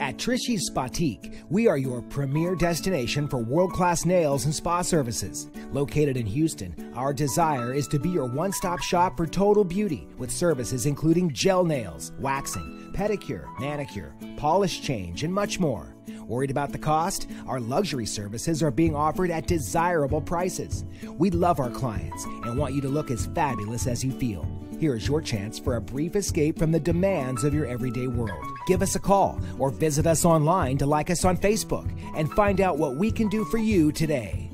At Trishy's Spatique, we are your premier destination for world class nails and spa services. Located in Houston, our desire is to be your one stop shop for total beauty with services including gel nails, waxing, pedicure, manicure, polish change, and much more. Worried about the cost? Our luxury services are being offered at desirable prices. We love our clients and want you to look as fabulous as you feel. Here is your chance for a brief escape from the demands of your everyday world. Give us a call or visit us online to like us on Facebook and find out what we can do for you today.